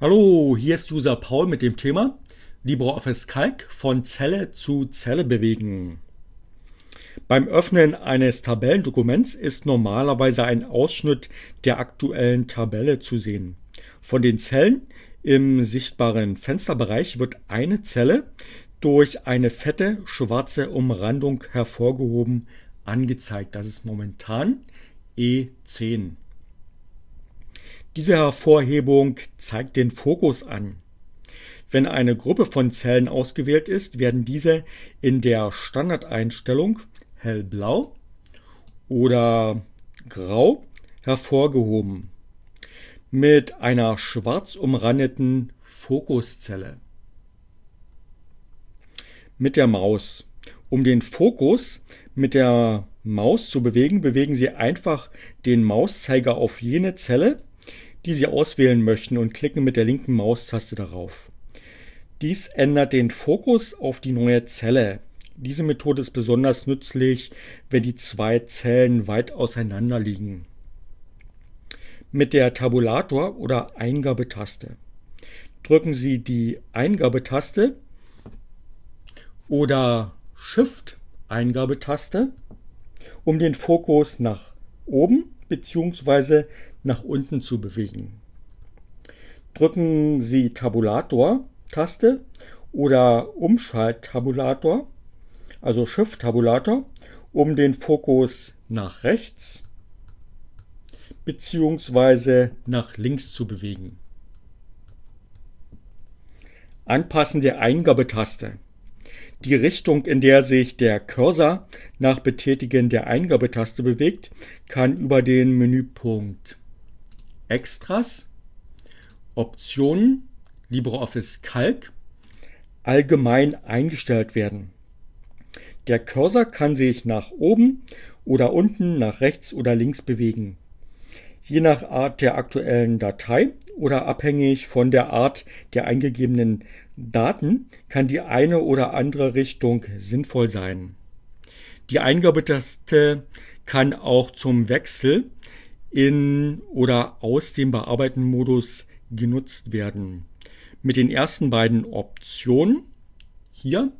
Hallo, hier ist User Paul mit dem Thema LibreOffice Calc von Zelle zu Zelle bewegen. Beim Öffnen eines Tabellendokuments ist normalerweise ein Ausschnitt der aktuellen Tabelle zu sehen. Von den Zellen im sichtbaren Fensterbereich wird eine Zelle durch eine fette schwarze Umrandung hervorgehoben angezeigt. Das ist momentan E10. Diese Hervorhebung zeigt den Fokus an. Wenn eine Gruppe von Zellen ausgewählt ist, werden diese in der Standardeinstellung hellblau oder grau hervorgehoben mit einer schwarz umrandeten Fokuszelle. Mit der Maus. Um den Fokus mit der Maus zu bewegen, bewegen Sie einfach den Mauszeiger auf jene Zelle, die Sie auswählen möchten und klicken mit der linken Maustaste darauf. Dies ändert den Fokus auf die neue Zelle. Diese Methode ist besonders nützlich, wenn die zwei Zellen weit auseinander liegen. Mit der Tabulator- oder Eingabetaste drücken Sie die Eingabetaste oder Shift-Eingabetaste, um den Fokus nach oben bzw nach unten zu bewegen. Drücken Sie Tabulator-Taste oder Umschalttabulator, also Shift-Tabulator, um den Fokus nach rechts bzw. nach links zu bewegen. Anpassen der Eingabetaste. Die Richtung, in der sich der Cursor nach Betätigen der Eingabetaste bewegt, kann über den Menüpunkt Extras, Optionen, LibreOffice Calc allgemein eingestellt werden. Der Cursor kann sich nach oben oder unten, nach rechts oder links bewegen. Je nach Art der aktuellen Datei oder abhängig von der Art der eingegebenen Daten kann die eine oder andere Richtung sinnvoll sein. Die Eingabetaste kann auch zum Wechsel in oder aus dem Bearbeiten-Modus genutzt werden. Mit den ersten beiden Optionen hier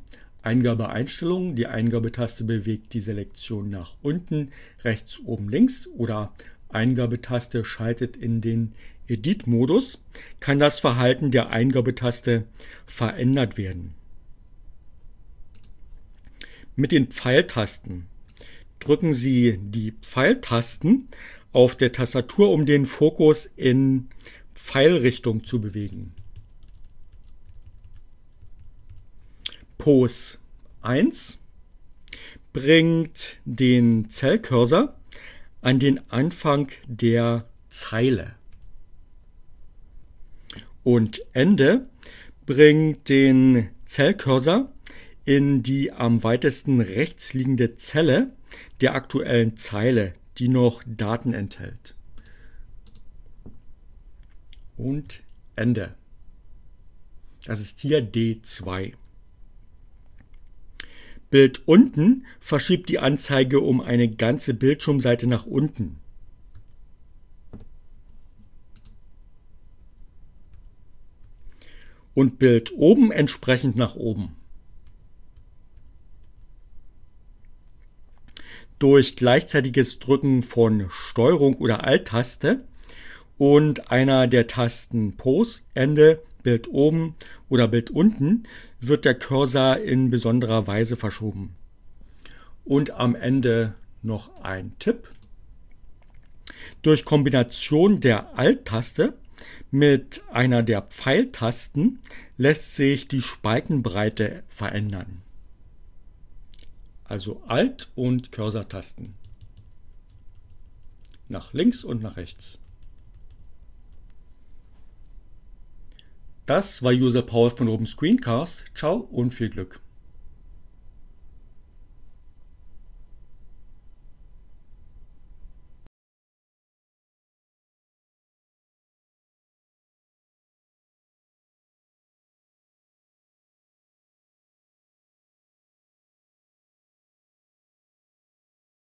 Eingabeeinstellungen. Die Eingabetaste bewegt die Selektion nach unten, rechts, oben, links oder Eingabetaste schaltet in den Edit-Modus, kann das Verhalten der Eingabetaste verändert werden. Mit den Pfeiltasten drücken Sie die Pfeiltasten auf der Tastatur, um den Fokus in Pfeilrichtung zu bewegen. Pose 1 bringt den Zellcursor an den Anfang der Zeile. Und Ende bringt den Zellcursor in die am weitesten rechts liegende Zelle der aktuellen Zeile die noch Daten enthält. Und Ende. Das ist hier D2. Bild unten verschiebt die Anzeige um eine ganze Bildschirmseite nach unten. Und Bild oben entsprechend nach oben. Durch gleichzeitiges Drücken von Steuerung oder Alt-Taste und einer der Tasten Pose, Ende, Bild oben oder Bild unten wird der Cursor in besonderer Weise verschoben. Und am Ende noch ein Tipp. Durch Kombination der Alt-Taste mit einer der Pfeiltasten lässt sich die Spaltenbreite verändern also Alt und Cursor-Tasten. Nach links und nach rechts. Das war User Paul von Open Screencast. Ciao und viel Glück.